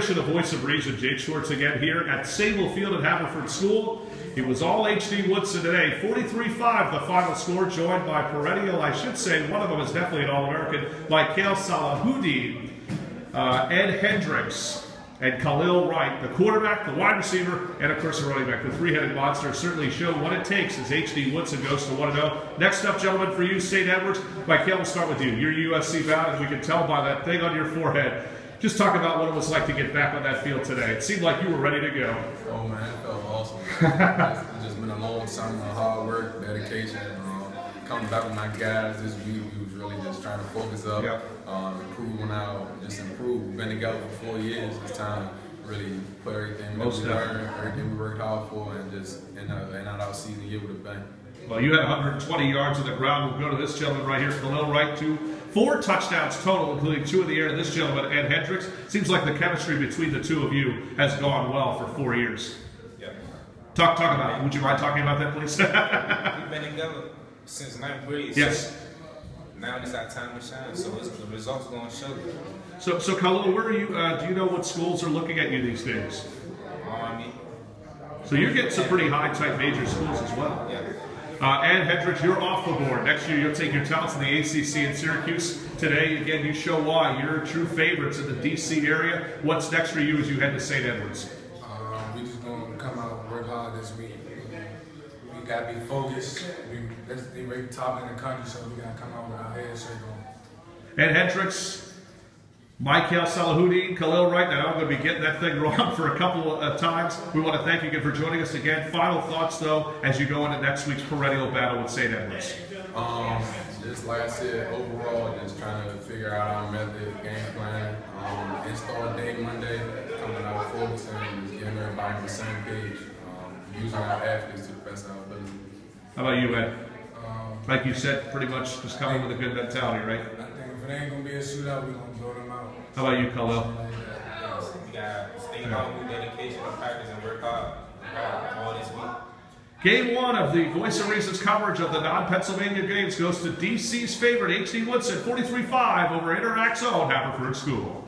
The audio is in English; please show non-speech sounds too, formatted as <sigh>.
The voice of reason, Jake Schwartz again here at Sable Field at Haverford School. It was all H.D. Woodson today. 43-5 the final score, joined by perennial, I should say, one of them is definitely an All-American, Mychale Salahuddin, uh, Ed Hendrix, and Khalil Wright, the quarterback, the wide receiver, and of course the running back. The three-headed monster certainly showed what it takes as H.D. Woodson goes to 1-0. Next up, gentlemen, for you, St. Edwards. Mychale, we'll start with you. You're USC bound, as we can tell by that thing on your forehead. Just talk about what it was like to get back on that field today. It seemed like you were ready to go. Oh man, it felt awesome. <laughs> it's just been a long summer of hard work, dedication. Um, coming back with my guys this week, we was really just trying to focus up, yep. um, improve on our, just improve. We've been together for four years. It's time to really put everything Most that we learned, everything we worked hard for, and just end out, end out our season year with a bang. Well, you had 120 yards on the ground. We'll go to this gentleman right here, Khalil Wright, two, four touchdowns total, including two in the air. And this gentleman, Ed Hendrix. Seems like the chemistry between the two of you has gone well for four years. Yep. Talk, talk about it. Would you mind talking about that, please? <laughs> We've been together since ninth grade. Yes. now it's our time to shine, so the results are going to show. So, so Khalil, where are you? Uh, do you know what schools are looking at you these days? Army. So you're getting some pretty high type major schools as well. Yeah. Uh, Ed Hendrix, you're off the board. Next year, you'll take your talents in the ACC in Syracuse. Today, again, you show why. You're a true favorites in the D.C. area. What's next for you as you head to St. Edwards? Um, we just going to come out and work hard this week. We got to be focused. We, that's the rate top in the country, so we got to come out with our heads straight on. Ed Hendrix, Mychale Salahuddin, Khalil Wright. Now, I'm going to be getting that thing <laughs> wrong for a couple of uh, times. We want to thank you again for joining us again. Final thoughts, though, as you go into next week's perennial battle with St. Edwards. Um, just like I said, overall, just trying to figure out our method, game plan. Um, install day Monday, coming out focusing, just getting everybody on the same page, um, using our athletes to the best of our ability. How about you, Ed? Um, like you said, pretty much just coming with a good mentality, right? I it ain't going to be a shootout, we're going to blow them out. How about you, Khalil? We got to stay humble, dedication, and practice, and work hard all this week. Game one of the Voice of Reason's coverage of the non-Pennsylvania games goes to DC's favorite, H.D. Woodson, 43-5 over Interact Zone, Haverford School.